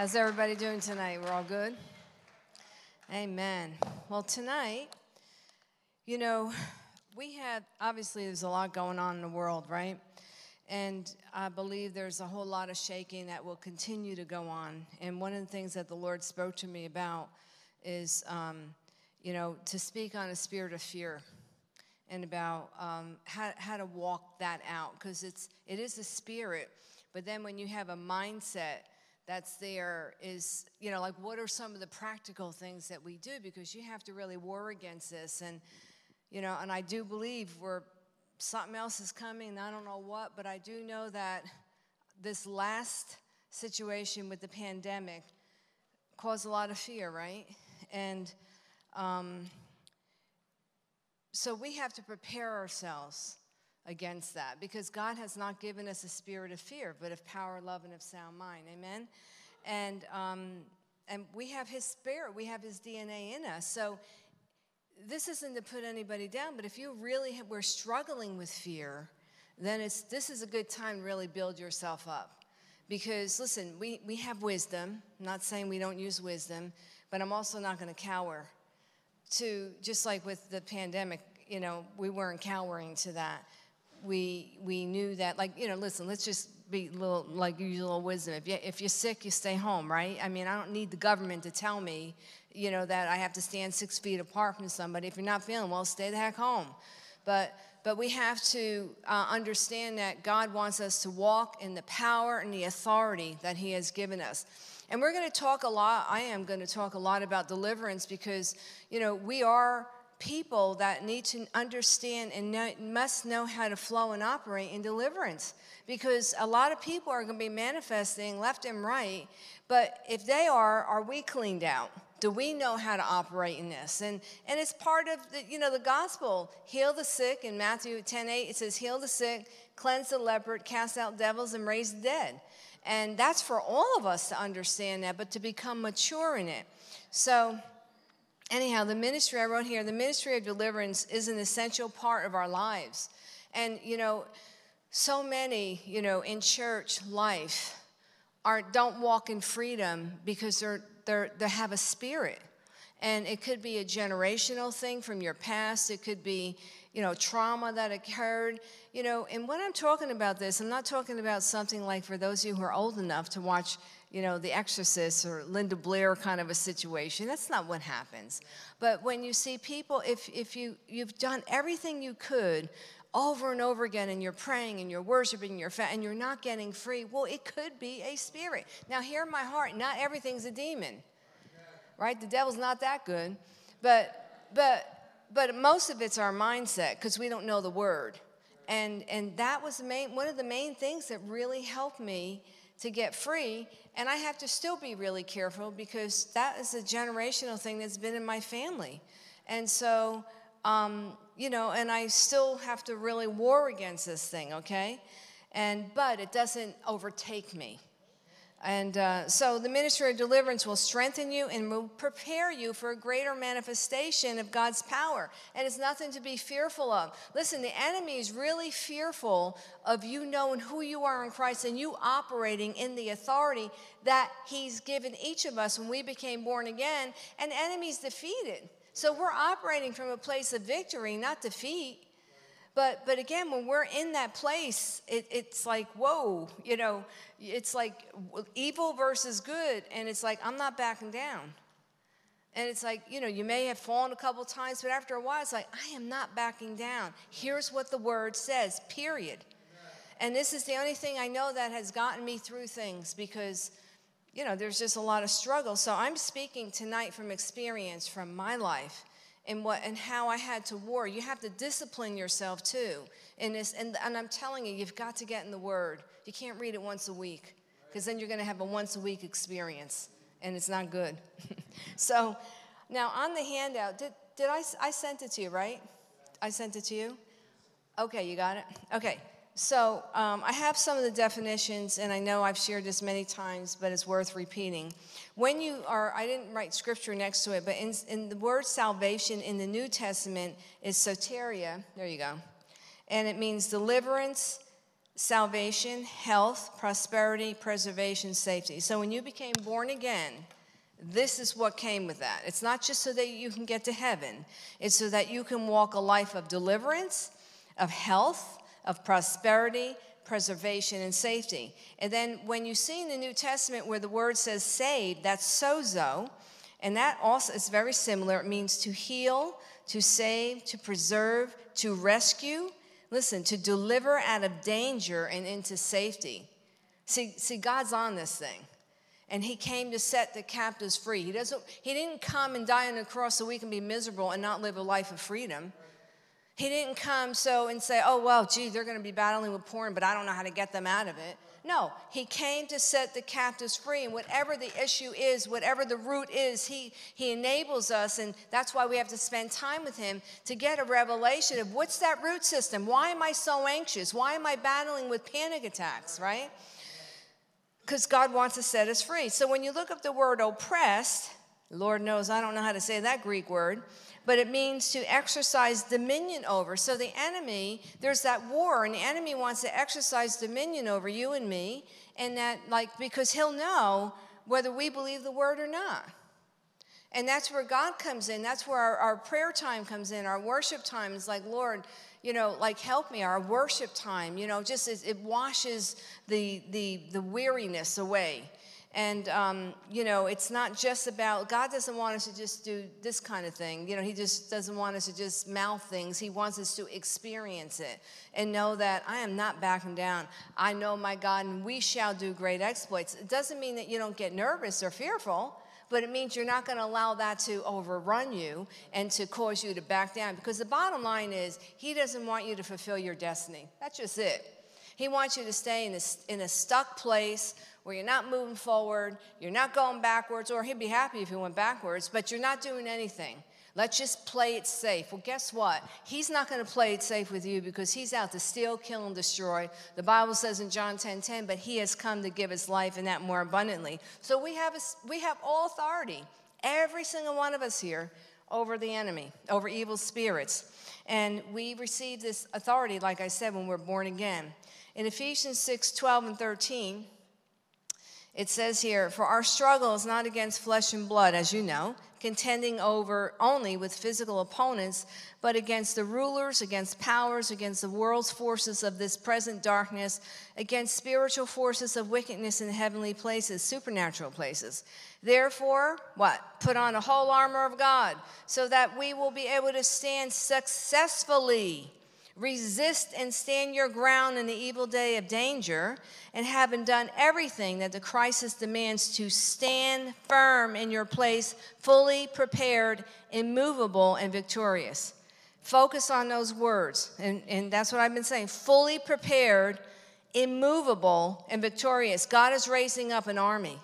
How's everybody doing tonight? We're all good? Amen. Well, tonight, you know, we had obviously there's a lot going on in the world, right? And I believe there's a whole lot of shaking that will continue to go on. And one of the things that the Lord spoke to me about is, um, you know, to speak on a spirit of fear and about um, how, how to walk that out because it's it is a spirit but then when you have a mindset that's there is you know like what are some of the practical things that we do? Because you have to really war against this and you know and i do believe we're something else is coming i don't know what but i do know that this last situation with the pandemic caused a lot of fear right? And um, so we have to prepare ourselves against that because God has not given us a spirit of fear, but of power, love, and of sound mind. Amen. And um, and we have His spirit, we have His DNA in us. So this isn't to put anybody down, but if you really have, we're struggling with fear, then it's this is a good time to really build yourself up. Because listen, we, we have wisdom. I'm not saying we don't use wisdom, but I'm also not going to cower to just like with the pandemic, you know, we weren't cowering to that. We we knew that, like, you know, listen, let's just be a little like use a little wisdom. If you if you're sick, you stay home, right? I mean, I don't need the government to tell me, you know, that I have to stand six feet apart from somebody. If you're not feeling well, stay the heck home. But but we have to uh, understand that God wants us to walk in the power and the authority that He has given us. And we're going to talk a lot, I am going to talk a lot about deliverance because, you know, we are people that need to understand and know, must know how to flow and operate in deliverance. Because a lot of people are going to be manifesting left and right but if they are are we cleaned out? Do we know how to operate in this? And and it's part of the you know the gospel. Heal the sick. In matthew 10 8 it says heal the sick cleanse the leopard cast out devils and raise the dead. And that's for all of us to understand that, but to become mature in it. So, anyhow, the ministry I wrote here, the ministry of deliverance is an essential part of our lives. And, you know, so many, you know, in church life are don't walk in freedom because they're, they're, they have a spirit. And it could be a generational thing from your past. It could be, you know, trauma that occurred. You know, and when I'm talking about this, I'm not talking about something like for those of you who are old enough to watch, you know, The Exorcist or Linda Blair kind of a situation. That's not what happens. But when you see people, if, if you, you've done everything you could over and over again and you're praying and you're worshiping your fa- and you're not getting free well it could be a spirit now hear my heart not everything's a demon right the devil's not that good but but but most of it's our mindset because we don't know the word. And, and that was main, one of the main things that really helped me to get free. And I have to still be really careful because that is a generational thing that's been in my family. And so, um, you know, and I still have to really war against this thing, okay? And, but it doesn't overtake me. And uh, so the ministry of deliverance will strengthen you and will prepare you for a greater manifestation of God's power. And it's nothing to be fearful of. Listen, the enemy is really fearful of you knowing who you are in Christ and you operating in the authority that He's given each of us when we became born again. And enemy's defeated. So we're operating from a place of victory, not defeat. But, but again, when we're in that place, it, it's like, whoa, you know, it's like evil versus good. And it's like, I'm not backing down. And it's like, you know, you may have fallen a couple times, but after a while, it's like, I am not backing down. Here's what the word says, period. And this is the only thing I know that has gotten me through things because, you know, there's just a lot of struggle. So I'm speaking tonight from experience from my life and what and how I had to war. You have to discipline yourself too in this. And, and I'm telling you, you've got to get in the Word. You can't read it once a week because then you're going to have a once a week experience, and it's not good. so now on the handout, did did I I sent it to you right? I sent it to you. Okay, you got it. Okay. So um, I have some of the definitions, and I know I've shared this many times, but it's worth repeating. When you are, I didn't write scripture next to it, but in, in the word salvation in the New Testament is soteria. There you go. And it means deliverance, salvation, health, prosperity, preservation, safety. So when you became born again, this is what came with that. It's not just so that you can get to heaven, it's so that you can walk a life of deliverance, of health, of prosperity, preservation, and safety. And then when you see in the New Testament where the word says saved, that's sozo, and that also is very similar. It means to heal, to save, to preserve, to rescue. Listen, to deliver out of danger and into safety. See, see, God's on this thing. And he came to set the captives free. He doesn't, he didn't come and die on the cross so we can be miserable and not live a life of freedom. He didn't come so and say, oh, well, gee, they're going to be battling with porn, but I don't know how to get them out of it. No, he came to set the captives free. And whatever the issue is, whatever the root is, he, he enables us. And that's why we have to spend time with him to get a revelation of what's that root system? Why am I so anxious? Why am I battling with panic attacks, right? Because God wants to set us free. So when you look up the word oppressed, Lord knows I don't know how to say that Greek word but it means to exercise dominion over. So the enemy, there's that war, and the enemy wants to exercise dominion over you and me, and that, like, because he'll know whether we believe the word or not. And that's where God comes in. That's where our, our prayer time comes in. Our worship time is like, Lord, you know, like help me. Our worship time, you know, just it washes the the the weariness away. And, um, you know, it's not just about, God doesn't want us to just do this kind of thing. You know, He just doesn't want us to just mouth things. He wants us to experience it and know that I am not backing down. I know my God, and we shall do great exploits. It doesn't mean that you don't get nervous or fearful, but it means you're not going to allow that to overrun you and to cause you to back down. Because the bottom line is, He doesn't want you to fulfill your destiny. That's just it. He wants you to stay in a, in a stuck place where you're not moving forward, you're not going backwards, or he'd be happy if you went backwards, but you're not doing anything. Let's just play it safe. Well, guess what? He's not going to play it safe with you because he's out to steal, kill, and destroy. The Bible says in John 10 10, but he has come to give his life and that more abundantly. So we have, a, we have all authority, every single one of us here, over the enemy, over evil spirits. And we receive this authority, like I said, when we're born again. In Ephesians 6 12 and 13, it says here, For our struggle is not against flesh and blood, as you know, contending over only with physical opponents, but against the rulers, against powers, against the world's forces of this present darkness, against spiritual forces of wickedness in heavenly places, supernatural places. Therefore, what? Put on a whole armor of God, so that we will be able to stand successfully Resist and stand your ground in the evil day of danger, and having done everything that the crisis demands, to stand firm in your place, fully prepared, immovable, and victorious. Focus on those words, and, and that's what I've been saying fully prepared, immovable, and victorious. God is raising up an army.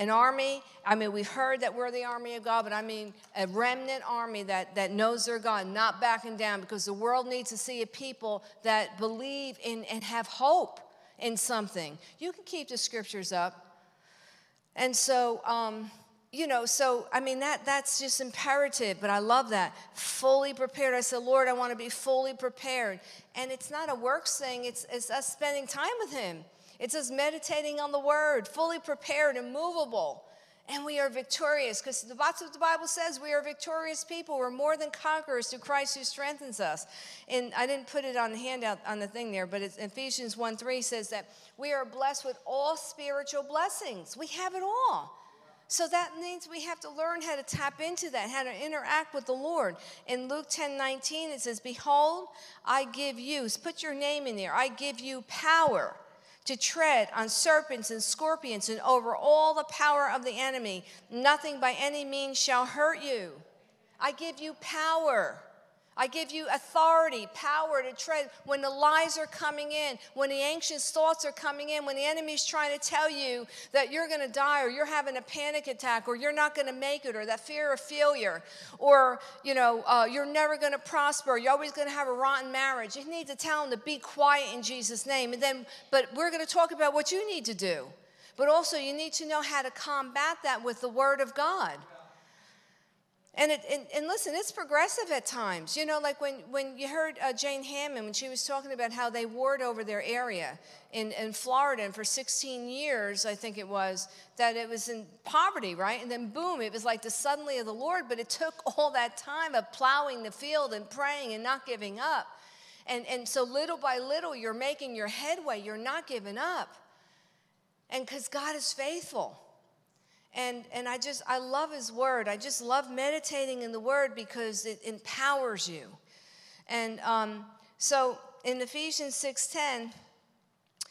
An army, I mean, we've heard that we're the army of God, but I mean a remnant army that, that knows their God, not backing down, because the world needs to see a people that believe in and have hope in something. You can keep the scriptures up. And so, um, you know, so I mean that that's just imperative, but I love that. Fully prepared. I said, Lord, I want to be fully prepared. And it's not a works thing, it's, it's us spending time with Him. It's says, meditating on the word, fully prepared and movable. And we are victorious because that's what the Bible says. We are victorious people. We're more than conquerors through Christ who strengthens us. And I didn't put it on the handout on the thing there, but it's Ephesians 1 3 says that we are blessed with all spiritual blessings. We have it all. So that means we have to learn how to tap into that, how to interact with the Lord. In Luke 10 19, it says, Behold, I give you, put your name in there, I give you power to tread on serpents and scorpions and over all the power of the enemy. Nothing by any means shall hurt you. I give you power. I give you authority, power to tread when the lies are coming in, when the anxious thoughts are coming in, when the enemy's trying to tell you that you're going to die or you're having a panic attack or you're not going to make it or that fear of failure or, you know, uh, you're never going to prosper. You're always going to have a rotten marriage. You need to tell them to be quiet in Jesus' name. And then, but we're going to talk about what you need to do. But also, you need to know how to combat that with the Word of God. And, it, and, and, listen, it's progressive at times. You know, like when, when you heard uh, Jane Hamon, when she was talking about how they warred over their area in, in Florida, and for 16 years, I think it was, that it was in poverty, right? And then boom, it was like the suddenly of the Lord, but it took all that time of plowing the field and praying and not giving up. And, and so little by little, you're making your headway, you're not giving up. And because God is faithful. And, and I just, I love his word. I just love meditating in the word because it empowers you. And um, so in Ephesians 6.10,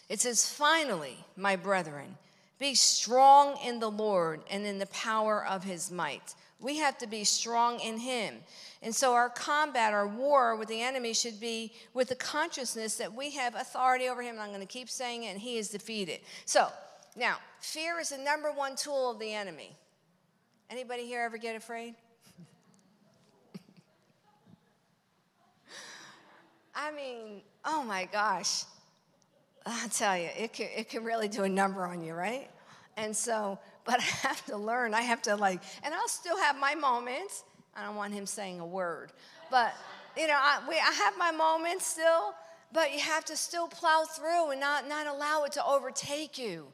it says, Finally, my brethren, be strong in the Lord and in the power of his might. We have to be strong in him. And so our combat, our war with the enemy should be with the consciousness that we have authority over him. And I'm going to keep saying it, and he is defeated. So now, fear is the number one tool of the enemy. Anybody here ever get afraid? I mean, oh my gosh. I'll tell you, it can, it can really do a number on you, right? And so, but I have to learn. I have to like, and I'll still have my moments. I don't want him saying a word, but you know, I, we, I have my moments still, but you have to still plow through and not, not allow it to overtake you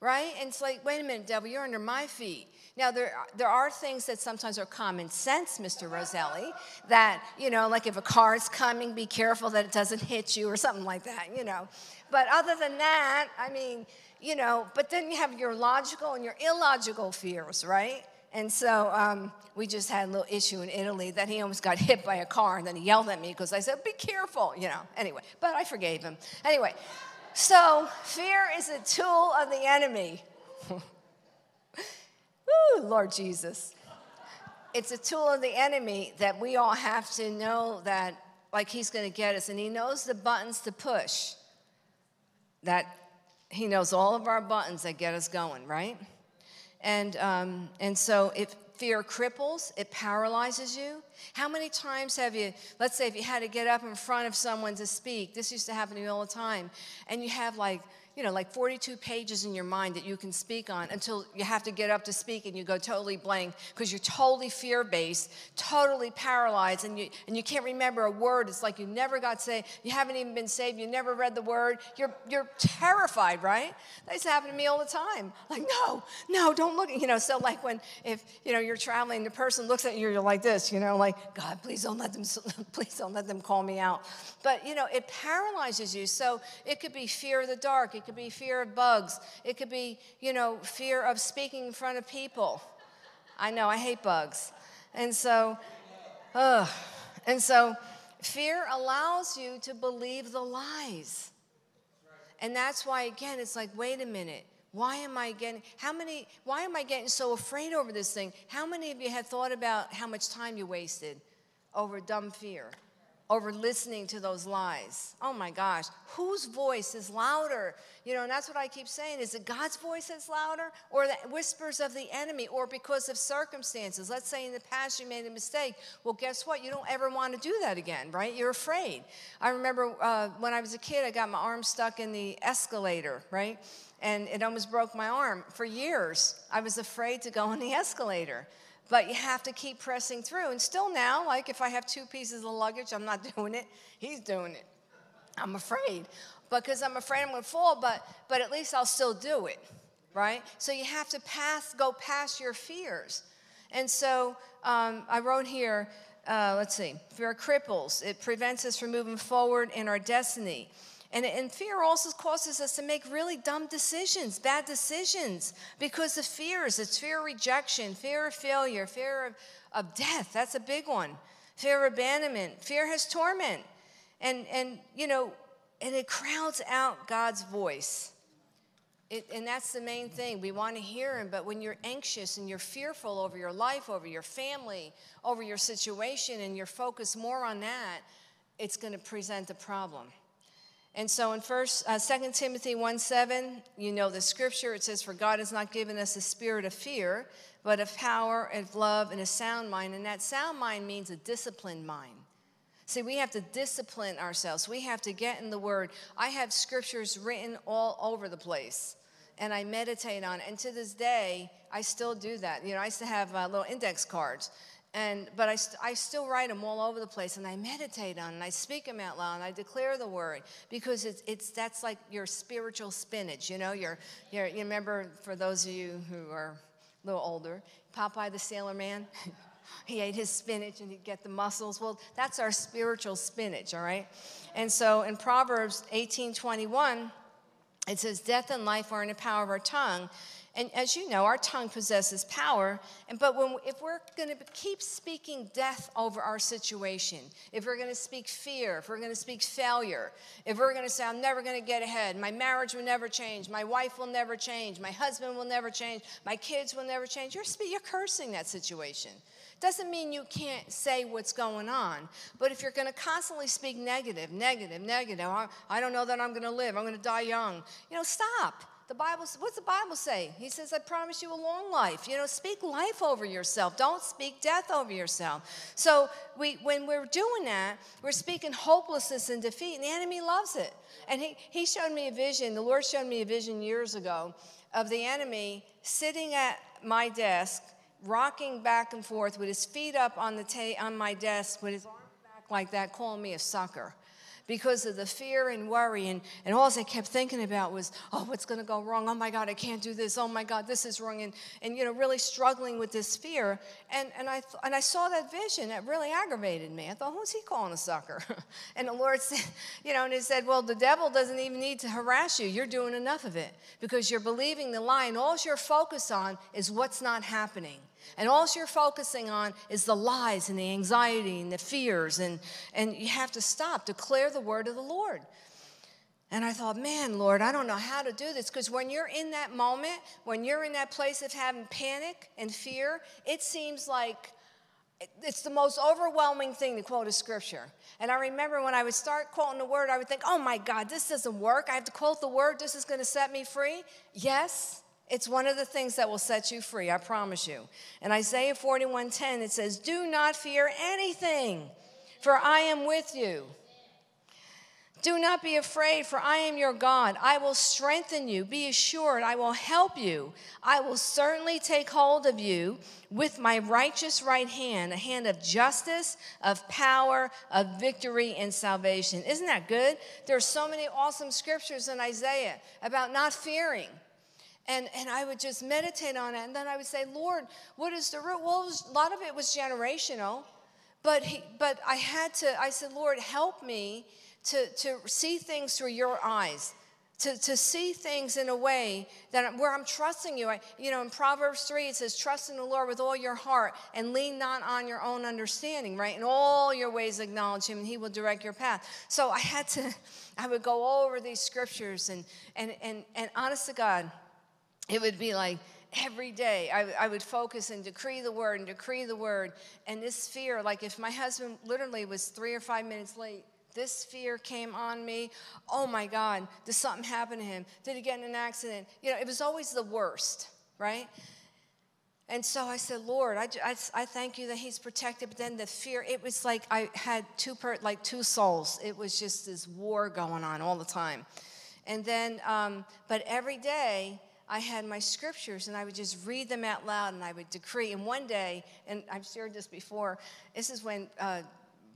right? And it's like, wait a minute, devil, you're under my feet. Now, there, there are things that sometimes are common sense, Mr. Roselle, that, you know, like if a car is coming, be careful that it doesn't hit you or something like that, you know. But other than that, I mean, you know, but then you have your logical and your illogical fears, right? And so um, we just had a little issue in Italy that he almost got hit by a car, and then he yelled at me because I said, Be careful, you know. Anyway, but I forgave him. Anyway, so, fear is a tool of the enemy. Woo, Lord Jesus. It's a tool of the enemy that we all have to know that, like, he's going to get us. And he knows the buttons to push, that he knows all of our buttons that get us going, right? And, um, and so, if Fear cripples, it paralyzes you. How many times have you, let's say if you had to get up in front of someone to speak, this used to happen to me all the time, and you have like you know, like 42 pages in your mind that you can speak on until you have to get up to speak and you go totally blank because you're totally fear based, totally paralyzed, and you, and you can't remember a word. It's like you never got saved, you haven't even been saved, you never read the word. You're, you're terrified, right? That used to happen to me all the time. Like, no, no, don't look. You know, so like when, if, you know, you're traveling, the person looks at you, you're like this, you know, like, God, please don't let them, please don't let them call me out. But, you know, it paralyzes you. So it could be fear of the dark. It could be fear of bugs. It could be, you know, fear of speaking in front of people. I know, I hate bugs. And so, ugh. And so, fear allows you to believe the lies. And that's why, again, it's like, wait a minute. Why am I getting, how many, why am I getting so afraid over this thing? How many of you have thought about how much time you wasted over dumb fear? Over listening to those lies. Oh my gosh, whose voice is louder? You know, and that's what I keep saying. Is it God's voice that's louder or the whispers of the enemy or because of circumstances? Let's say in the past you made a mistake. Well, guess what? You don't ever want to do that again, right? You're afraid. I remember uh, when I was a kid, I got my arm stuck in the escalator, right? And it almost broke my arm. For years, I was afraid to go on the escalator but you have to keep pressing through. And still now, like if I have two pieces of luggage, I'm not doing it. He's doing it. I'm afraid because I'm afraid I'm going to fall, but but at least I'll still do it, right? So you have to pass, go past your fears. And so um, I wrote here. Uh, let's see. Fear cripples. It prevents us from moving forward in our destiny. And, and fear also causes us to make really dumb decisions, bad decisions, because of fears. It's fear of rejection, fear of failure, fear of, of death. That's a big one. Fear of abandonment. Fear has torment. And, and, you know, and it crowds out God's voice. It, and that's the main thing. We want to hear him, but when you're anxious and you're fearful over your life, over your family, over your situation, and you're focused more on that, it's going to present a problem. And so in first, uh, 2 Timothy 1 7, you know the scripture, it says, For God has not given us a spirit of fear, but of power, of love, and a sound mind. And that sound mind means a disciplined mind. See, we have to discipline ourselves. We have to get in the Word. I have scriptures written all over the place, and I meditate on it. And to this day, I still do that. You know, I used to have uh, little index cards And, but I, st- I still write them all over the place and I meditate on and I speak them out loud and I declare the word because it's, it's that's like your spiritual spinach, you know. Your, your, you remember, for those of you who are a little older, Popeye the Sailor Man? he ate his spinach and he'd get the muscles. Well, that's our spiritual spinach, all right? And so in Proverbs 18 21, it says, Death and life are in the power of our tongue and as you know, our tongue possesses power. And but when if we're going to keep speaking death over our situation, if we're going to speak fear, if we're going to speak failure, if we're going to say I'm never going to get ahead, my marriage will never change, my wife will never change, my husband will never change, my kids will never change, you're you're cursing that situation. Doesn't mean you can't say what's going on, but if you're going to constantly speak negative, negative, negative, I, I don't know that I'm going to live, I'm going to die young, you know, stop. The Bible, what's the Bible say? He says, I promise you a long life. You know, speak life over yourself. Don't speak death over yourself. So we, when we're doing that, we're speaking hopelessness and defeat, and the enemy loves it. And he, he showed me a vision, the Lord showed me a vision years ago of the enemy sitting at my desk, rocking back and forth with his feet up on, the ta- on my desk, with his arms back like that, calling me a sucker because of the fear and worry. And, and all I kept thinking about was, oh, what's going to go wrong? Oh my God, I can't do this. Oh my God, this is wrong. And, and you know, really struggling with this fear. And, and, I, and I saw that vision that really aggravated me. I thought, who's he calling a sucker? and the Lord said, you know, and he said, well, the devil doesn't even need to harass you. You're doing enough of it because you're believing the lie. And all you're focused on is what's not happening. And all you're focusing on is the lies and the anxiety and the fears. And, and you have to stop, declare the word of the Lord. And I thought, man, Lord, I don't know how to do this. Because when you're in that moment, when you're in that place of having panic and fear, it seems like it's the most overwhelming thing to quote a scripture. And I remember when I would start quoting the word, I would think, oh my God, this doesn't work. I have to quote the word. This is going to set me free. Yes, it's one of the things that will set you free, I promise you. In Isaiah 41:10 it says, "Do not fear anything, for I am with you." Do not be afraid, for I am your God. I will strengthen you. Be assured, I will help you. I will certainly take hold of you with my righteous right hand, a hand of justice, of power, of victory, and salvation. Isn't that good? There are so many awesome scriptures in Isaiah about not fearing. And, and I would just meditate on it. And then I would say, Lord, what is the root? Well, was, a lot of it was generational. But, he, but I had to, I said, Lord, help me to, to see things through your eyes. To, to see things in a way that where I'm trusting you. I, you know, in Proverbs 3, it says, Trust in the Lord with all your heart and lean not on your own understanding, right? In all your ways acknowledge him and he will direct your path. So I had to, I would go over these scriptures and, and, and, and honest to God, it would be like every day I, I, would focus and decree the word and decree the word. And this fear, like if my husband literally was three or five minutes late, this fear came on me. Oh my God, did something happen to him? Did he get in an accident? You know, it was always the worst, right? And so I said, Lord, I, I, I, thank you that he's protected. But then the fear, it was like I had two, per, like two souls. It was just this war going on all the time. And then, um, but every day, I had my scriptures and I would just read them out loud and I would decree. And one day, and I've shared this before, this is when uh,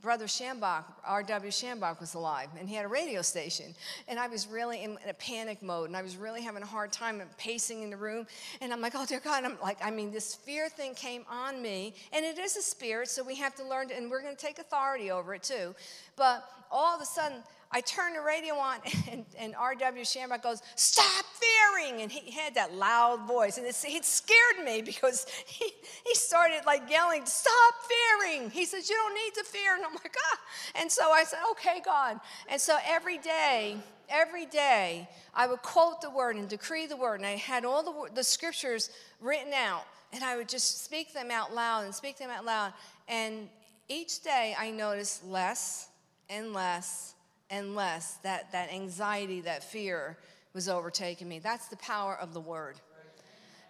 Brother Schambach, R.W. Schambach, was alive, and he had a radio station. And I was really in, in, a panic mode, and I was really having a hard time pacing in the room. And I'm like, oh, dear God. And I'm like, I mean, this fear thing came on me, and it is a spirit, so we have to learn, to, and we're going to take authority over it too. But all of a sudden, I turned the radio on, and, and R.W. Schambach goes, Stop fearing! And he had that loud voice, and it, it scared me because he, he started like yelling, Stop fearing! He says, You don't need to fear. And I'm like, Ah! And so I said, Okay, God. And so every day, every day, I would quote the word and decree the word, and I had all the, the scriptures written out, and I would just speak them out loud and speak them out loud. And each day I noticed less and less and less that, that anxiety, that fear was overtaking me. That's the power of the word.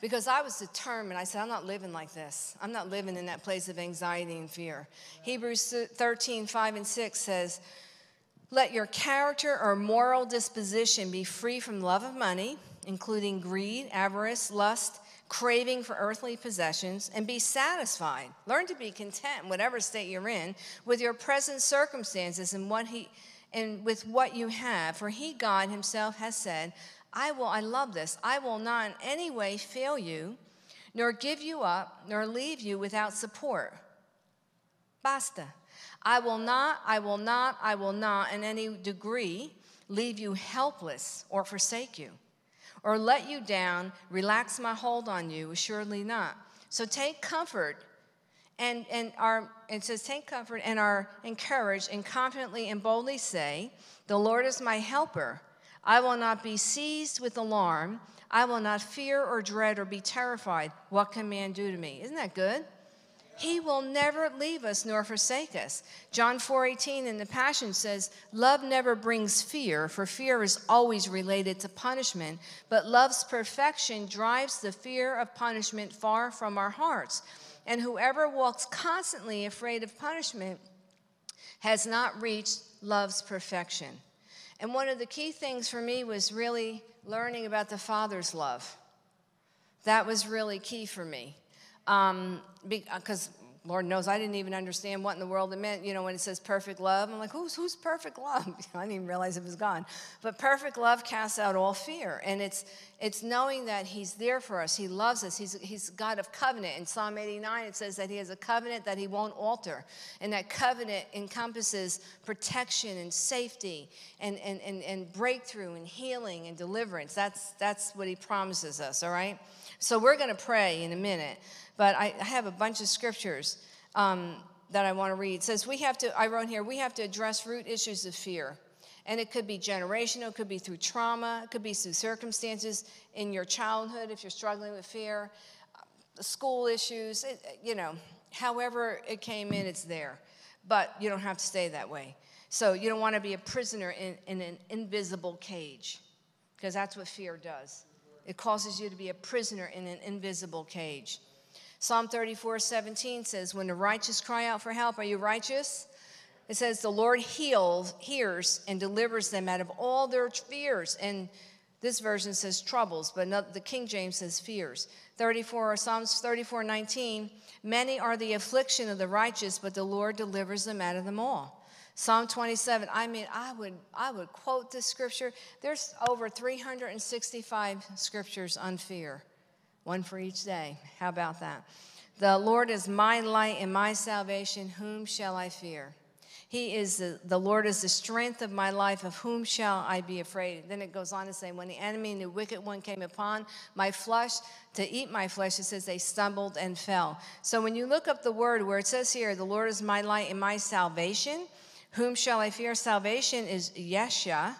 Because I was determined. I said, I'm not living like this. I'm not living in that place of anxiety and fear. Hebrews 13, 5 and 6 says, Let your character or moral disposition be free from love of money, including greed, avarice, lust, craving for earthly possessions, and be satisfied. Learn to be content in whatever state you're in with your present circumstances and what he and with what you have. For he, God himself, has said, I will, I love this, I will not in any way fail you, nor give you up, nor leave you without support. Basta. I will not, I will not, I will not in any degree leave you helpless or forsake you, or let you down, relax my hold on you, assuredly not. So take comfort and, and our, it says, take comfort and are encouraged and confidently and boldly say, The Lord is my helper. I will not be seized with alarm. I will not fear or dread or be terrified. What can man do to me? Isn't that good? He will never leave us nor forsake us. John 4:18 in the Passion says, "Love never brings fear, for fear is always related to punishment, but love's perfection drives the fear of punishment far from our hearts. And whoever walks constantly afraid of punishment has not reached love's perfection." And one of the key things for me was really learning about the Father's love. That was really key for me because um, uh, Lord knows I didn't even understand what in the world it meant. You know, when it says perfect love, I'm like, who's who's perfect love? I didn't even realize it was gone. But perfect love casts out all fear, and it's it's knowing that He's there for us. He loves us. He's He's God of covenant. In Psalm 89, it says that He has a covenant that He won't alter, and that covenant encompasses protection and safety, and and and, and breakthrough and healing and deliverance. That's that's what He promises us. All right. So we're going to pray in a minute. But I have a bunch of scriptures um, that I want to read. It says we have to, I wrote here, we have to address root issues of fear. And it could be generational, it could be through trauma, it could be through circumstances in your childhood if you're struggling with fear, uh, school issues, it, you know, however it came in, it's there. But you don't have to stay that way. So you don't want to be a prisoner in, in an invisible cage, because that's what fear does. It causes you to be a prisoner in an invisible cage. Psalm 34 17 says, When the righteous cry out for help, are you righteous? It says, The Lord heals, hears, and delivers them out of all their fears. And this version says troubles, but not, the King James says fears. 34, Psalms 34 19, Many are the affliction of the righteous, but the Lord delivers them out of them all. Psalm 27, I mean, I would, I would quote this scripture. There's over 365 scriptures on fear one for each day. How about that? The Lord is my light and my salvation. Whom shall I fear? He is the, the Lord is the strength of my life. Of whom shall I be afraid? Then it goes on to say, When the enemy and the wicked one came upon my flesh to eat my flesh, it says they stumbled and fell. So when you look up the word where it says here, The Lord is my light and my salvation, whom shall I fear? Salvation is Yeshua.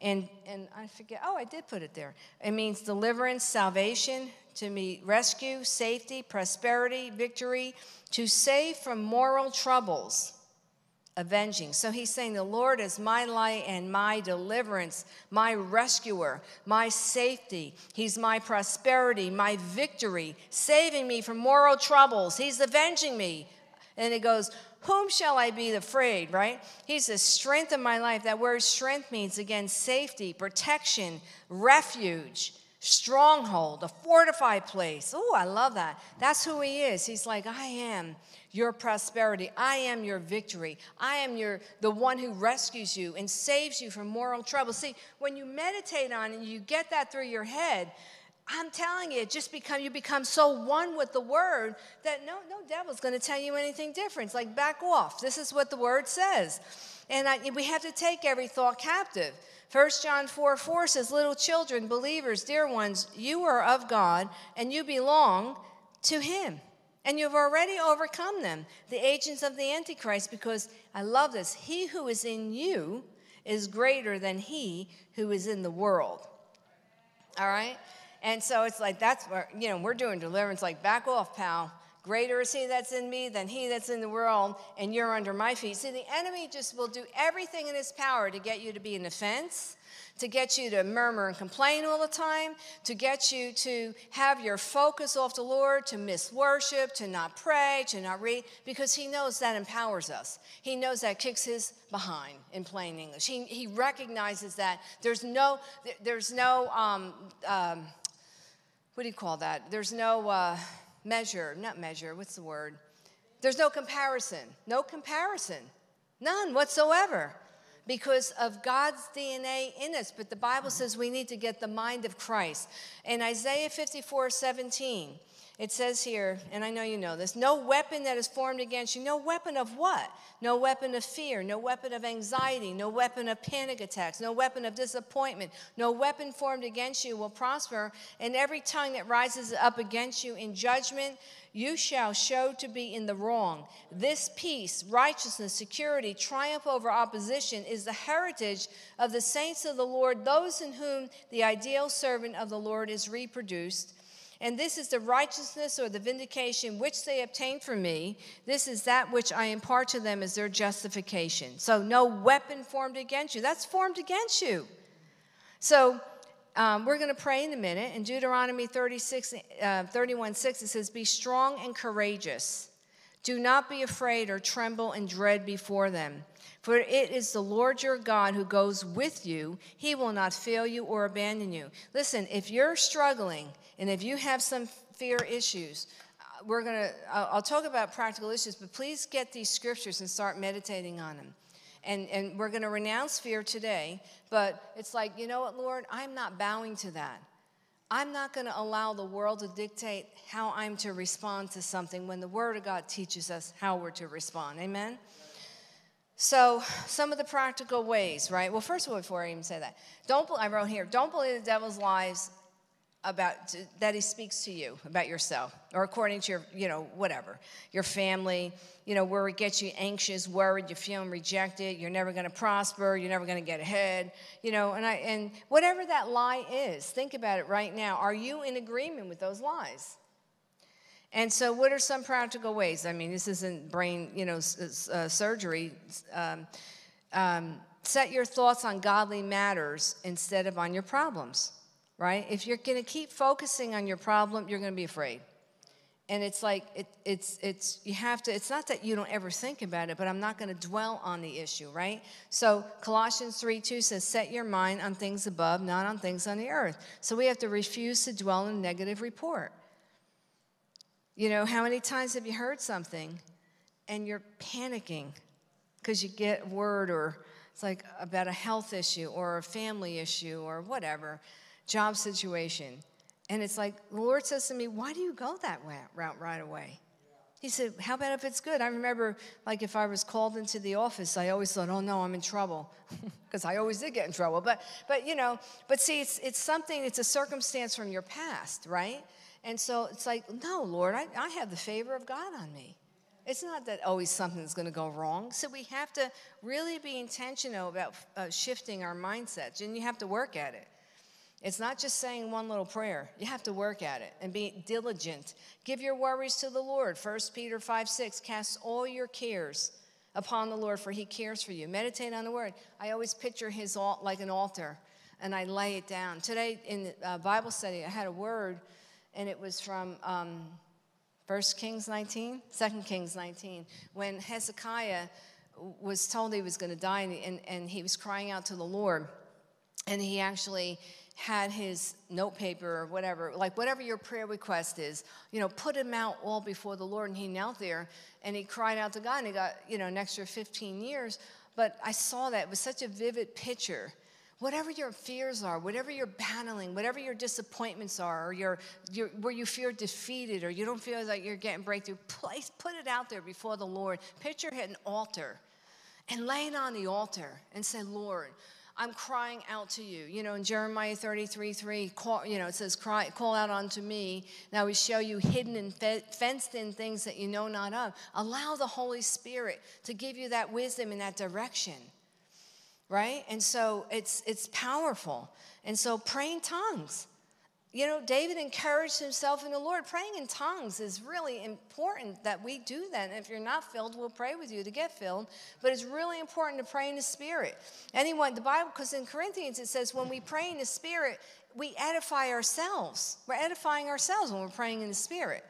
And, and I forget, oh, I did put it there. It means deliverance, salvation, to meet rescue, safety, prosperity, victory, to save from moral troubles, avenging. So he's saying, The Lord is my light and my deliverance, my rescuer, my safety. He's my prosperity, my victory, saving me from moral troubles. He's avenging me. And it goes, whom shall I be afraid, right? He's the strength of my life. That word strength means, again, safety, protection, refuge stronghold, a fortified place. Oh, I love that. That's who he is. He's like, I am your prosperity. I am your victory. I am your the one who rescues you and saves you from moral trouble. See, when you meditate on it, and you get that through your head. I'm telling you, it just become you become so one with the word that no no devil's going to tell you anything different. It's like back off. This is what the word says, and I, we have to take every thought captive. 1 John 4 4 says, Little children, believers, dear ones, you are of God and you belong to Him. And you've already overcome them, the agents of the Antichrist, because I love this. He who is in you is greater than he who is in the world. All right? And so it's like, that's where, you know, we're doing deliverance, like, back off, pal. Greater is he that's in me than he that's in the world, and you're under my feet. See, the enemy just will do everything in his power to get you to be an offense, to get you to murmur and complain all the time, to get you to have your focus off the Lord, to miss worship, to not pray, to not read, because he knows that empowers us. He knows that kicks his behind in plain English. He, he recognizes that there's no, there's no, um, um, what do you call that? There's no uh, measure, not measure, what's the word? There's no comparison, no comparison, none whatsoever because of God's DNA in us. But the Bible says we need to get the mind of Christ. In Isaiah 54 17, it says here, and I know you know this no weapon that is formed against you, no weapon of what? No weapon of fear, no weapon of anxiety, no weapon of panic attacks, no weapon of disappointment, no weapon formed against you will prosper, and every tongue that rises up against you in judgment, you shall show to be in the wrong. This peace, righteousness, security, triumph over opposition is the heritage of the saints of the Lord, those in whom the ideal servant of the Lord is reproduced and this is the righteousness or the vindication which they obtain from me. This is that which I impart to them as their justification. So, no weapon formed against you. That's formed against you. So, um, we're going to pray in a minute. In Deuteronomy 36, uh, 31 6, it says, Be strong and courageous. Do not be afraid or tremble and dread before them. For it is the Lord your God who goes with you. He will not fail you or abandon you. Listen, if you're struggling and if you have some fear issues, uh, we're going to, I'll talk about practical issues, but please get these scriptures and start meditating on them. And, and we're going to renounce fear today, but it's like, you know what, Lord, I'm not bowing to that. I'm not going to allow the world to dictate how I'm to respond to something when the Word of God teaches us how we're to respond. Amen? So, some of the practical ways, right? Well, first of all, before I even say that, don't, I wrote here, don't believe the devil's lies about that he speaks to you about yourself or according to your you know whatever your family you know where it gets you anxious worried you're feeling rejected you're never going to prosper you're never going to get ahead you know and i and whatever that lie is think about it right now are you in agreement with those lies? And so what are some practical ways? I mean this isn't brain you know uh, surgery um, um, set your thoughts on godly matters instead of on your problems right? If you're going to keep focusing on your problem, you're going to be afraid. And it's like, it, it's, it's, you have to, it's not that you don't ever think about it, but I'm not going to dwell on the issue, right? So Colossians 3 2 says, Set your mind on things above, not on things on the earth. So we have to refuse to dwell in negative report. You know, how many times have you heard something and you're panicking because you get word or it's like about a health issue or a family issue or whatever? Job situation. And it's like, the Lord says to me, Why do you go that route right away? He said, How about if it's good? I remember, like, if I was called into the office, I always thought, Oh no, I'm in trouble. Because I always did get in trouble. But, but, you know, but see, it's, it's something, it's a circumstance from your past, right? And so it's like, No, Lord, I, I have the favor of God on me. It's not that always something's going to go wrong. So we have to really be intentional about uh, shifting our mindsets, and you have to work at it. It's not just saying one little prayer. You have to work at it and be diligent. Give your worries to the Lord. 1 Peter 5 6, cast all your cares upon the Lord, for he cares for you. Meditate on the word. I always picture his alt like an altar, and I lay it down. Today in uh, Bible study, I had a word, and it was from um, 1 Kings 19, 2 Kings 19, when Hezekiah was told he was going to die, and, and he was crying out to the Lord. And he actually had his notepaper or whatever, like whatever your prayer request is, you know, put him out all before the Lord. And he knelt there and he cried out to God and he got, you know, an extra 15 years. But I saw that. It was such a vivid picture. Whatever your fears are, whatever you're battling, whatever your disappointments are, or your, your, where you feel defeated or you don't feel like you're getting breakthrough, place, put it out there before the Lord. Picture an altar and lay it on the altar and say, Lord, I'm crying out to you. You know, in Jeremiah 33 3, call, you know, it says, Cry, Call out unto me. Now we show you hidden and fe- fenced in things that you know not of. Allow the Holy Spirit to give you that wisdom in that direction. Right? And so it's it's powerful. And so praying tongues. You know, David encouraged himself in the Lord. Praying in tongues is really important that we do that. And if you're not filled, we'll pray with you to get filled. But it's really important to pray in the Spirit. Anyone, the Bible, because in Corinthians it says when we pray in the Spirit, we edify ourselves. We're edifying ourselves when we're praying in the Spirit,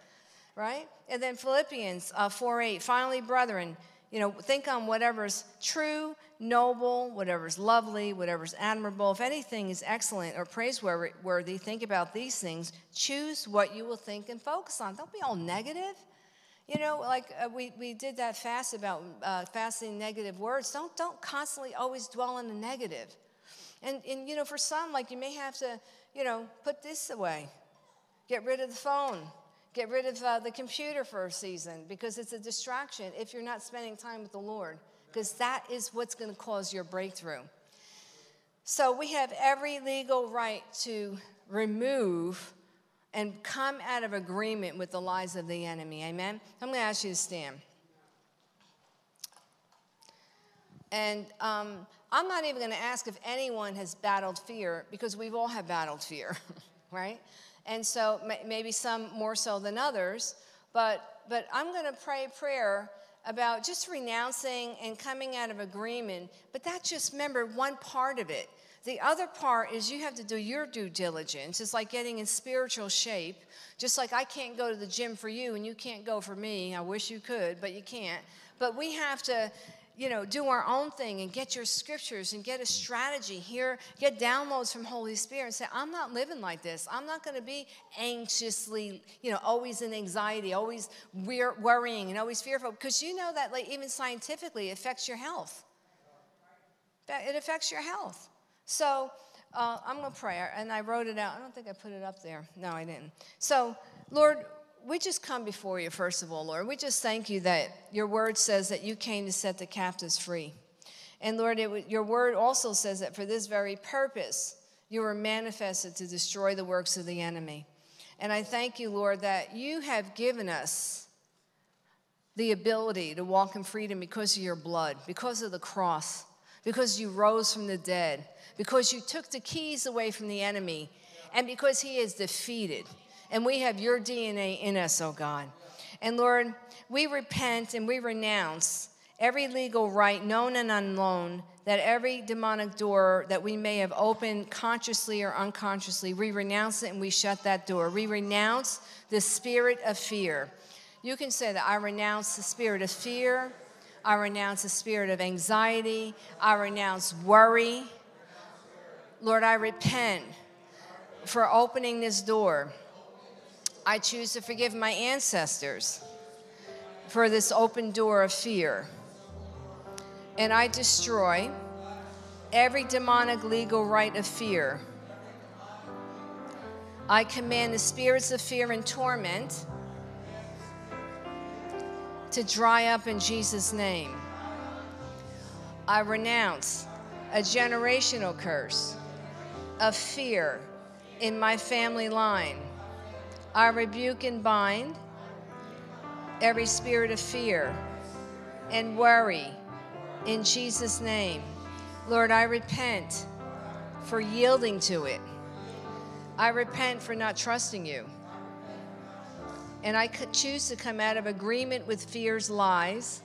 right? And then Philippians uh, 4 8, finally, brethren, You know, think on whatever's true, noble, whatever's lovely, whatever's admirable. If anything is excellent or praiseworthy, think about these things. Choose what you will think and focus on. Don't be all negative. You know, like uh, we, we did that fast about uh, fasting negative words. Don't, don't constantly always dwell on the negative. And, and, you know, for some, like you may have to, you know, put this away, get rid of the phone, get rid of uh, the computer for a season because it's a distraction if you're not spending time with the Lord because that is what's going to cause your breakthrough. So we have every legal right to remove and come out of agreement with the lies of the enemy. Amen? I'm going to ask you to stand. And um, I'm not even going to ask if anyone has battled fear because we've all have battled fear, right? And so maybe some more so than others. But, but I'm going to pray a prayer about just renouncing and coming out of agreement, but that's just, remember, one part of it. The other part is you have to do your due diligence. It's like getting in spiritual shape. Just like I can't go to the gym for you and you can't go for me. I wish you could, but you can't. But we have to you know, do our own thing and get your scriptures and get a strategy here, get downloads from Holy Spirit and say, I'm not living like this. I'm not going to be anxiously, you know, always in anxiety, always worrying and always fearful because you know that, like, even scientifically, it affects your health. It affects your health. So uh, I'm going to pray. And I wrote it out. I don't think I put it up there. No, I didn't. So, Lord, we just come before you, first of all, Lord. We just thank you that your word says that you came to set the captives free. And Lord, it, your word also says that for this very purpose, you were manifested to destroy the works of the enemy. And I thank you, Lord, that you have given us the ability to walk in freedom because of your blood, because of the cross, because you rose from the dead, because you took the keys away from the enemy, and because he is defeated and we have your DNA in us, oh God. And Lord, we repent and we renounce every legal right, known and unknown, that every demonic door that we may have opened consciously or unconsciously, we renounce it and we shut that door. We renounce the spirit of fear. You can say that I renounce the spirit of fear. I renounce the spirit of anxiety. I renounce worry. Lord, I repent for opening this door. I choose to forgive my ancestors for this open door of fear. And I destroy every demonic legal right of fear. I command the spirits of fear and torment to dry up in Jesus' name. I renounce a generational curse of fear in my family line. I rebuke and bind every spirit of fear and worry in Jesus' name. Lord, I repent for yielding to it. I repent for not trusting you. And I choose to come out of agreement with fear's lies.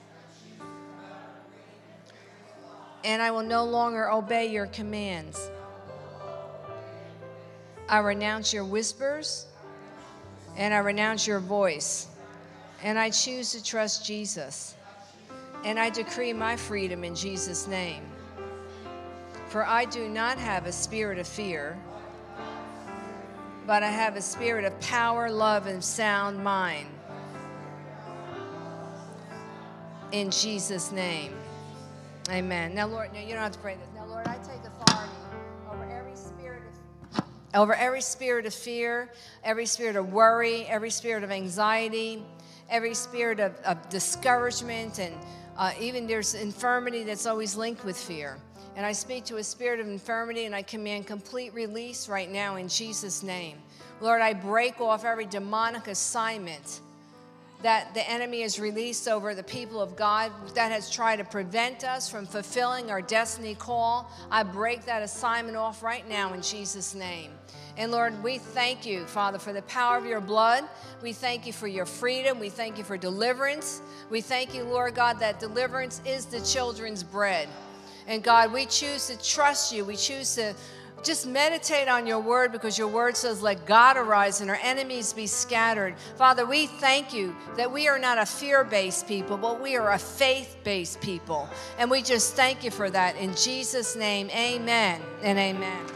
And I will no longer obey your commands. I renounce your whispers and I renounce your voice. And I choose to trust Jesus. And I decree my freedom in Jesus' name. For I do not have a spirit of fear, but I have a spirit of power, love, and sound mind. In Jesus' name. Amen. Now, Lord, now you don't have to pray this. Now, Lord, I take authority over every spirit of fear, every spirit of worry, every spirit of anxiety, every spirit of, of discouragement, and uh, even there's infirmity that's always linked with fear. And I speak to a spirit of infirmity and I command complete release right now in Jesus' name. Lord, I break off every demonic assignment that the enemy has released over the people of God that has tried to prevent us from fulfilling our destiny call. I break that assignment off right now in Jesus' name. And Lord, we thank you, Father, for the power of your blood. We thank you for your freedom. We thank you for deliverance. We thank you, Lord God, that deliverance is the children's bread. And God, we choose to trust you. We choose to just meditate on your word because your word says, Let God arise and our enemies be scattered. Father, we thank you that we are not a fear based people, but we are a faith based people. And we just thank you for that. In Jesus' name, amen and amen.